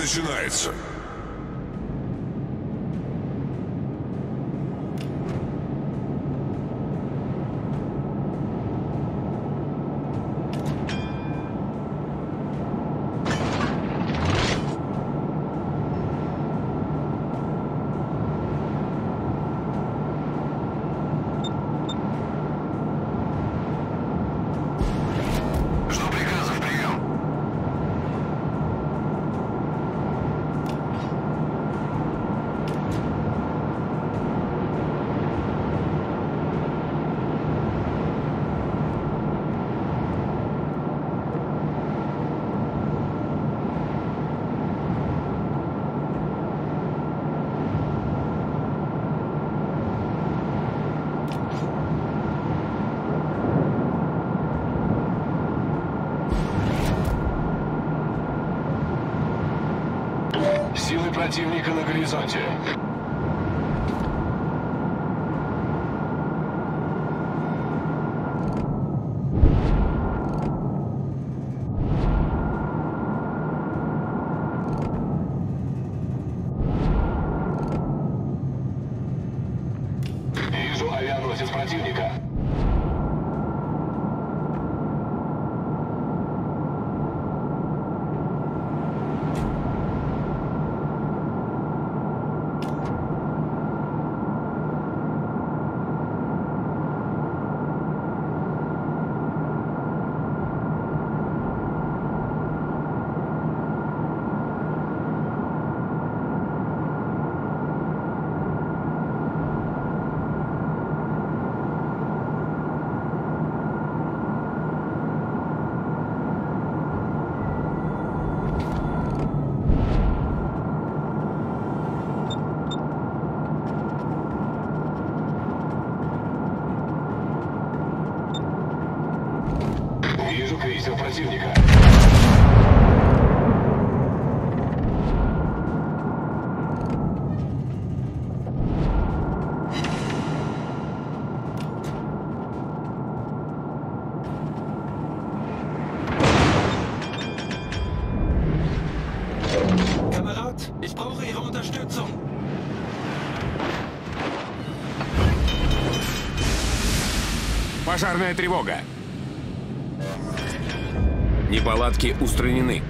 начинается. Силы противника на горизонте. Пожарная тревога. Неполадки устранены.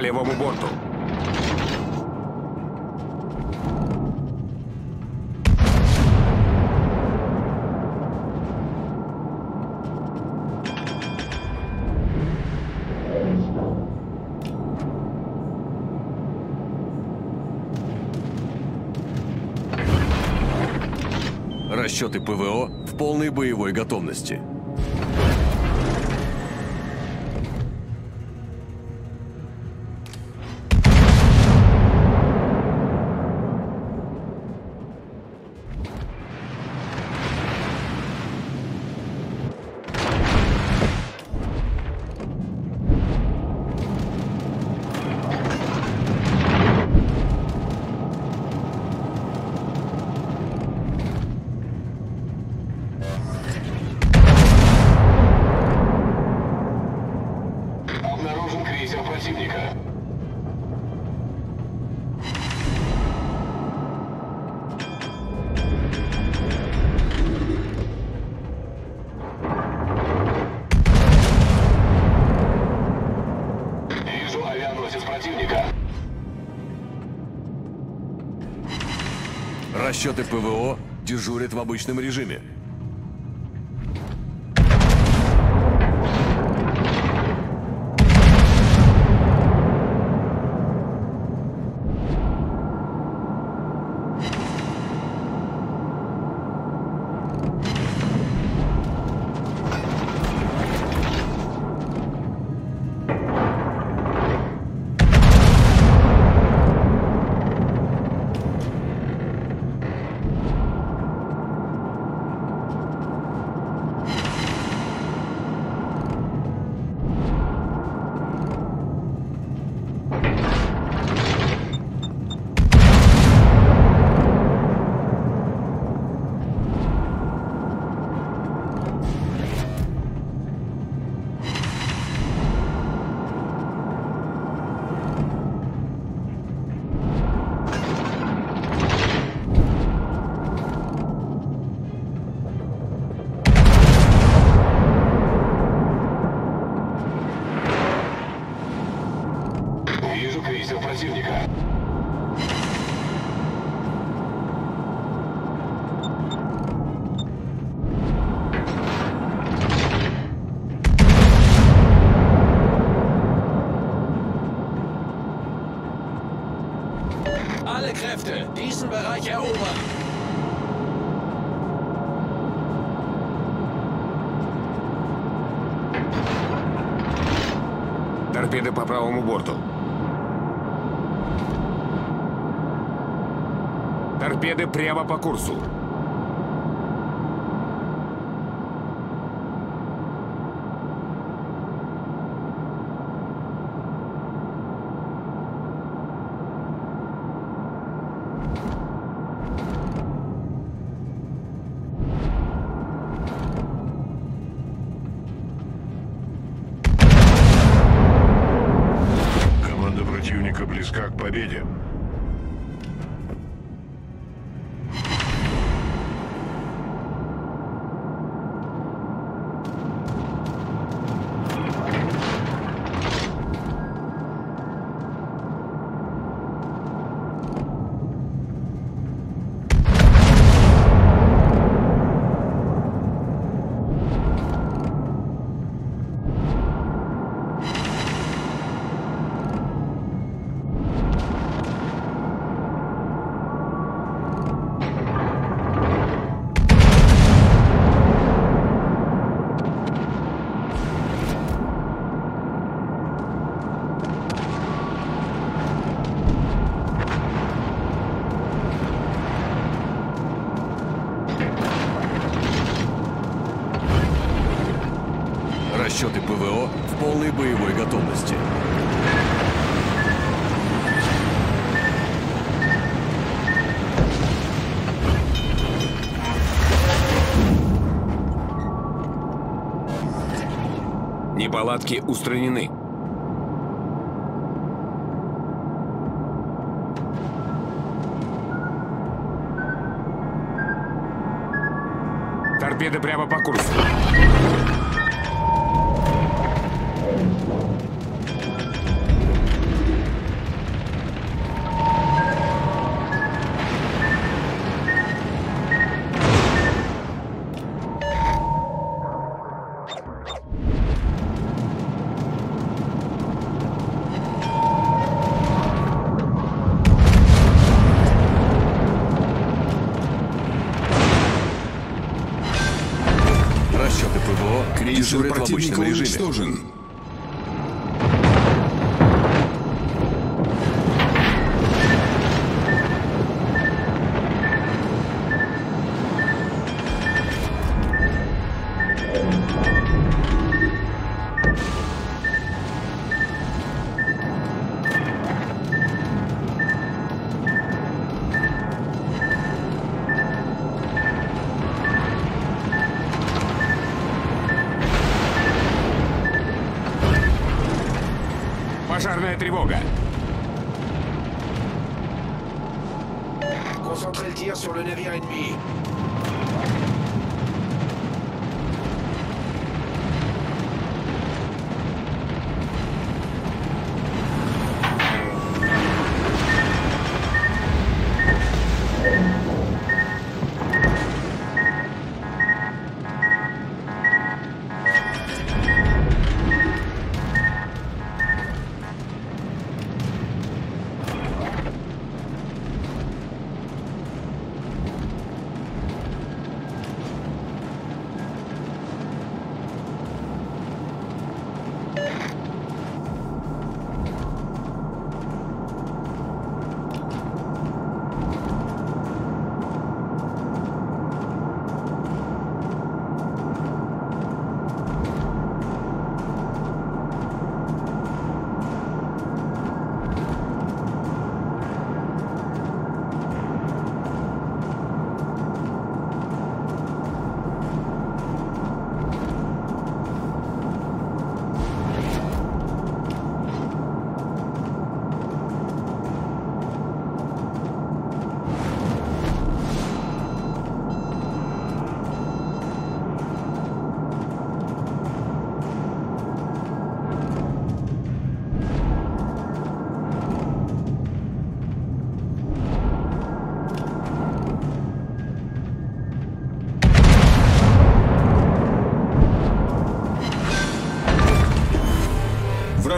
Левому борту. Расчеты ПВО в полной боевой готовности. Расчеты ПВО дежурят в обычном режиме. Торпеды по правому борту. Торпеды прямо по курсу. Победе. Неполадки устранены. Торпеды прямо по курсу. Ого, крейсер в противника режиме. Concentrez le tir sur le navire ennemi.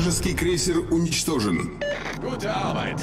Вражеский крейсер уничтожен. Gute Arbeit.